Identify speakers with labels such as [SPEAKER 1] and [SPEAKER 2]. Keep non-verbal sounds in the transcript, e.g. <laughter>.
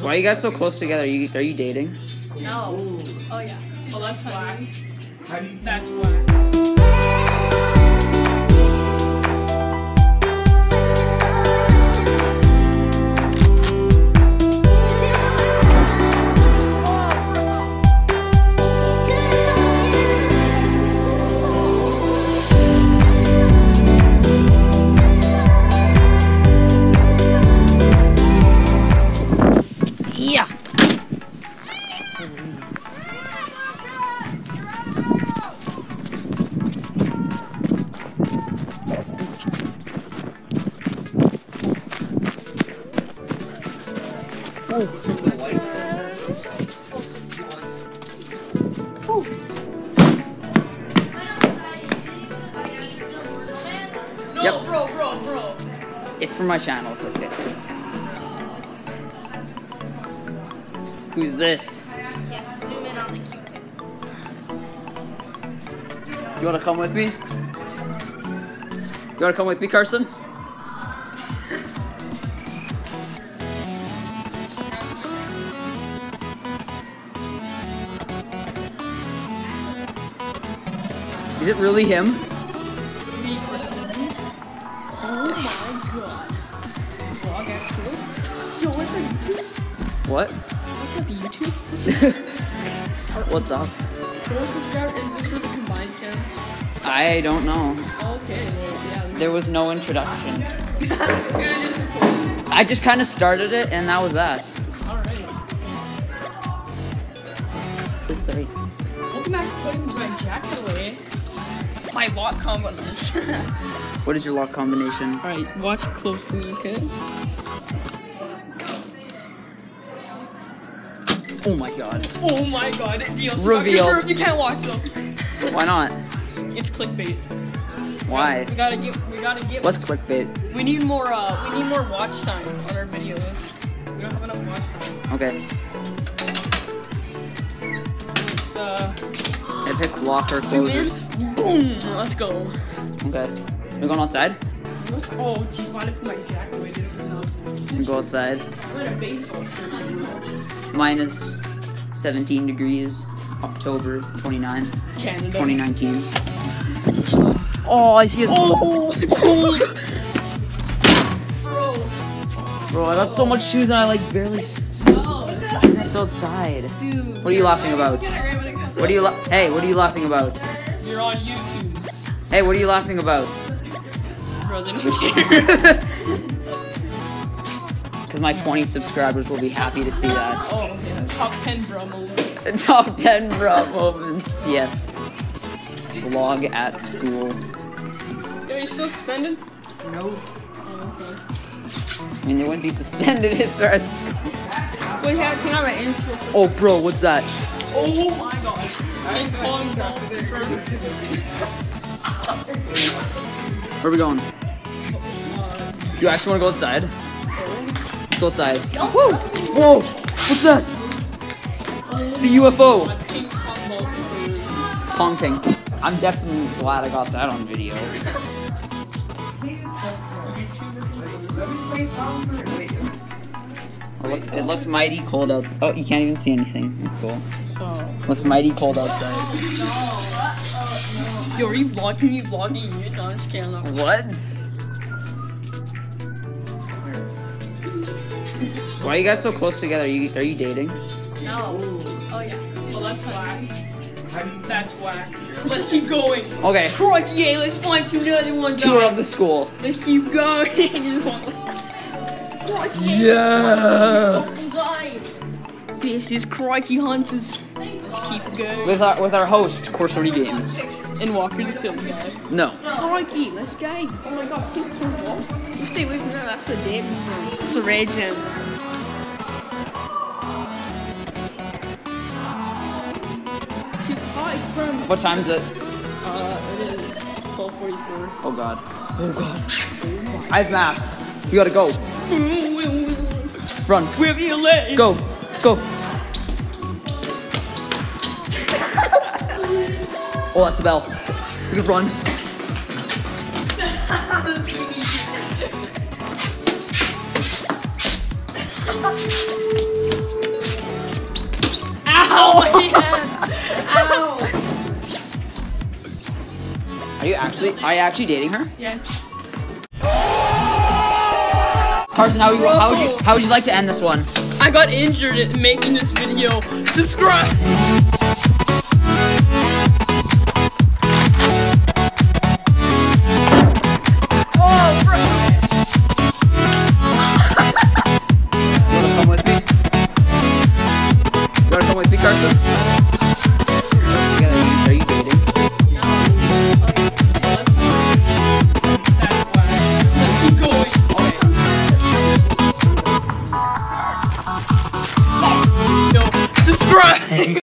[SPEAKER 1] Why are you guys so close together? Are you, are you dating?
[SPEAKER 2] No. Oh yeah.
[SPEAKER 3] Oh, that's black.
[SPEAKER 4] How do you
[SPEAKER 3] That's black.
[SPEAKER 1] Yep.
[SPEAKER 3] bro, bro, bro.
[SPEAKER 1] It's for my channel. It's okay. Who's this? You wanna come with me? You wanna come with me, Carson? Is it really him?
[SPEAKER 3] Me personally. Oh my god. Vlog at school? Yo, what's up, YouTube?
[SPEAKER 1] What?
[SPEAKER 3] What's up, YouTube?
[SPEAKER 1] What's up?
[SPEAKER 3] Four subscribers? Is this for the combined channels?
[SPEAKER 1] I don't know.
[SPEAKER 3] Okay, well, yeah.
[SPEAKER 1] There was no introduction.
[SPEAKER 3] It was just recording.
[SPEAKER 1] I just kind of started it, and that was that.
[SPEAKER 3] Alright.
[SPEAKER 1] Three.
[SPEAKER 3] Welcome back to putting my jacket away. My lock combination. <laughs>
[SPEAKER 1] What is your lock combination?
[SPEAKER 3] Alright, watch closely, okay?
[SPEAKER 1] Oh my god.
[SPEAKER 3] Oh my god, it's the
[SPEAKER 1] Reveal.
[SPEAKER 3] You can't watch them. <laughs>
[SPEAKER 1] Why not?
[SPEAKER 3] It's clickbait.
[SPEAKER 1] Why?
[SPEAKER 3] We gotta get. We gotta get.
[SPEAKER 1] What's clickbait?
[SPEAKER 3] We need more. Uh, we need more watch time on our videos. We don't have enough watch time.
[SPEAKER 1] Okay.
[SPEAKER 3] It's uh.
[SPEAKER 1] Epic locker closers.
[SPEAKER 3] Boom. Let's go.
[SPEAKER 1] Okay. We going outside?
[SPEAKER 3] Let's, oh, geez, why did I put my jacket away? Didn't even know.
[SPEAKER 1] Go outside.
[SPEAKER 3] I'm in a baseball shirt.
[SPEAKER 1] Minus 17 degrees. October 29,
[SPEAKER 3] Canada.
[SPEAKER 1] 2019. Oh, I see it.
[SPEAKER 3] Oh, it's cold. Bro. <laughs>
[SPEAKER 1] Bro, I got so much shoes and I like barely
[SPEAKER 3] No.
[SPEAKER 1] stepped outside.
[SPEAKER 3] Dude.
[SPEAKER 1] What are you laughing about? What are you la- Hey, what are you laughing about?
[SPEAKER 3] You're on YouTube.
[SPEAKER 1] Hey, what are you laughing about?
[SPEAKER 3] Bro, they don't <laughs> care. <laughs>
[SPEAKER 1] Because my 20 subscribers will be happy to see that.
[SPEAKER 3] oh, yeah. Top 10 bro moments.
[SPEAKER 1] Top 10 bro moments. Yes. Vlog at school.
[SPEAKER 3] Are you still suspended?
[SPEAKER 4] No.
[SPEAKER 3] Oh, okay.
[SPEAKER 1] I mean, they wouldn't be suspended if they're at school.
[SPEAKER 3] Wait, can I have an answer?
[SPEAKER 1] Oh, bro, what's that?
[SPEAKER 3] Oh my gosh. I'm calling ball confirmed.
[SPEAKER 1] Where are we going? You actually want to go outside?
[SPEAKER 3] oh.
[SPEAKER 1] Let's go outside. Whoa! Whoa! What's that? The UFO!
[SPEAKER 3] My ping pong ball confirmed.
[SPEAKER 1] Pong ping. I'm definitely glad I got that on video.
[SPEAKER 4] Let me play song for it.
[SPEAKER 1] Looks, it looks mighty cold outside. Oh, you can't even see anything. That's cool.
[SPEAKER 3] Oh.
[SPEAKER 1] looks mighty cold outside.
[SPEAKER 3] Yo, are you vlogging? you vlogging it? No, I'm just kidding.
[SPEAKER 1] What? Why are you guys so close together? Are you, are you dating?
[SPEAKER 2] No. Oh yeah.
[SPEAKER 3] Oh, that's whack.
[SPEAKER 4] How do you
[SPEAKER 3] That's whack. Let's keep going.
[SPEAKER 1] Okay.
[SPEAKER 3] Crikey, yeah, let's find to another one.
[SPEAKER 1] Tour
[SPEAKER 3] guys.
[SPEAKER 1] of the school.
[SPEAKER 3] Let's keep going. <laughs> Crikey.
[SPEAKER 1] Yeah.
[SPEAKER 3] This is Crikey Hunters. Let's keep going.
[SPEAKER 1] With our with our host, Corsori Games.
[SPEAKER 3] and Walker the film guy.
[SPEAKER 1] No.
[SPEAKER 3] Crikey, let's go. Oh my god, stay from the wall. You stay away from there, that's the damn room. It's a rage gem.
[SPEAKER 1] What time is it?
[SPEAKER 3] Uh, it is 1244.
[SPEAKER 1] Oh god. Oh god. I have math. We gotta go. Run.
[SPEAKER 3] We're LA.
[SPEAKER 1] Go. Go. <laughs> oh, that's the bell. We can run.
[SPEAKER 3] Ow. <laughs>
[SPEAKER 1] Are you actually? Are you actually dating her?
[SPEAKER 2] Yes.
[SPEAKER 1] Carson, how, you, how would you how would you like to end this one?
[SPEAKER 3] I got injured in making this video. Subscribe.